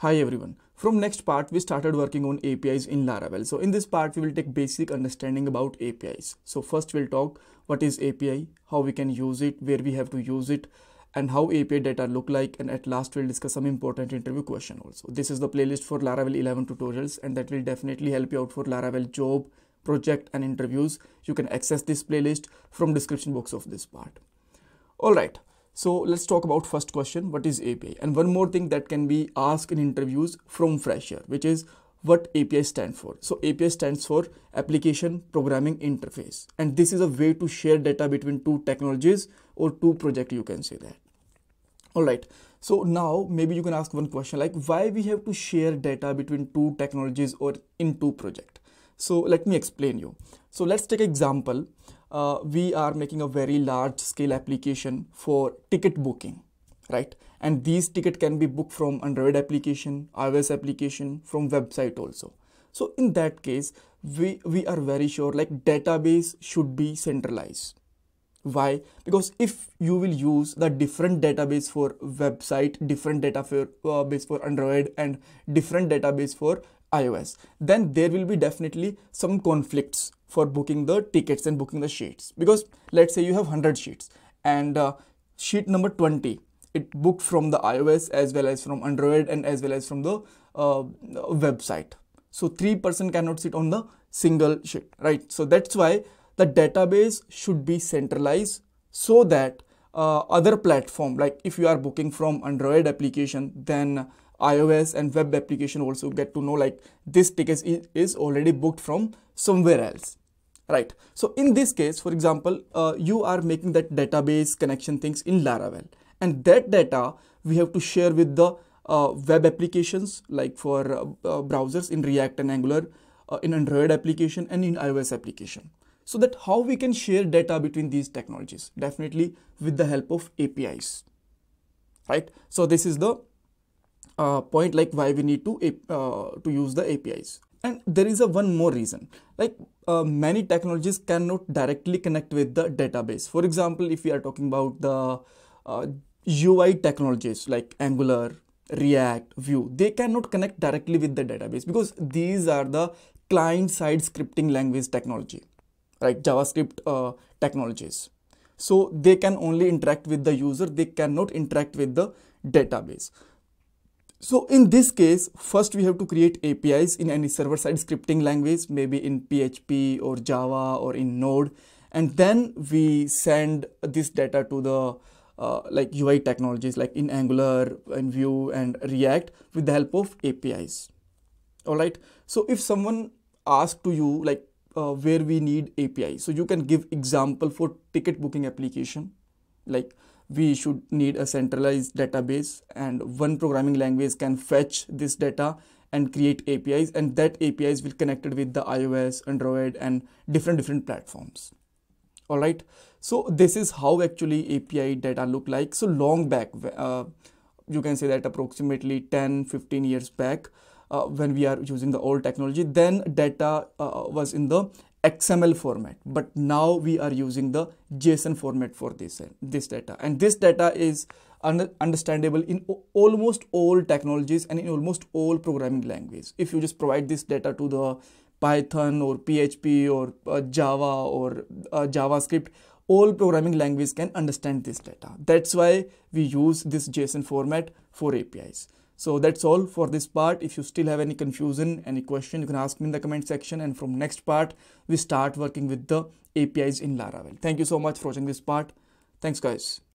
Hi everyone. From next part, we started working on APIs in Laravel. So in this part, we will take basic understanding about APIs. So first we'll talk what is API, how we can use it, where we have to use it, and how API data look like. And at last, we'll discuss some important interview question also. This is the playlist for Laravel 11 tutorials, and that will definitely help you out for Laravel job, project, and interviews. You can access this playlist from description box of this part. All right. So let's talk about first question, what is API? And one more thing that can be asked in interviews from fresher, which is what API stands for. So API stands for application programming interface. And this is a way to share data between two technologies or two projects, you can say that. All right. So now maybe you can ask one question like why we have to share data between two technologies or in two projects. So let me explain you. So let's take example uh, we are making a very large scale application for ticket booking right? And these ticket can be booked from android application ios application from website also. So in that case we we are very sure like database should be centralized. Why? Because if you will use the different database for website different data for uh, for android and different database for iOS, then there will be definitely some conflicts for booking the tickets and booking the sheets. Because let's say you have 100 sheets and uh, sheet number 20, it booked from the iOS as well as from Android and as well as from the uh, website. So three person cannot sit on the single sheet, right? So that's why the database should be centralized so that uh, other platform like if you are booking from Android application, then iOS and web application also get to know like this ticket is already booked from somewhere else right? So in this case for example uh, you are making that database connection things in laravel. And that data we have to share with the uh, web applications like for uh, uh browsers in react and angular uh, in android application and in ios application. So that how we can share data between these technologies? Definitely with the help of apis right? So this is the uh, point like why we need to uh, to use the APIs. And there is a one more reason like uh, many technologies cannot directly connect with the database. For example, if we are talking about the UI uh, technologies like Angular, React, Vue, they cannot connect directly with the database because these are the client side scripting language technology, right? JavaScript uh, technologies. So they can only interact with the user, they cannot interact with the database. So in this case, first we have to create APIs in any server-side scripting language, maybe in PHP or Java or in Node. And then we send this data to the uh, like UI technologies like in Angular and Vue and React with the help of APIs. All right. So if someone asks to you like uh, where we need API, so you can give example for ticket booking application like we should need a centralized database and one programming language can fetch this data and create APIs and that APIs will connected with the iOS, Android and different different platforms. All right. So this is how actually API data look like. So long back, uh, you can say that approximately 10, 15 years back, uh, when we are using the old technology, then data uh, was in the XML format, but now we are using the JSON format for this, this data. And this data is un understandable in almost all technologies and in almost all programming languages. If you just provide this data to the Python or PHP or uh, Java or uh, JavaScript, all programming languages can understand this data. That's why we use this JSON format for APIs. So that's all for this part. If you still have any confusion, any question, you can ask me in the comment section. And from next part, we start working with the APIs in Laravel. Thank you so much for watching this part. Thanks guys.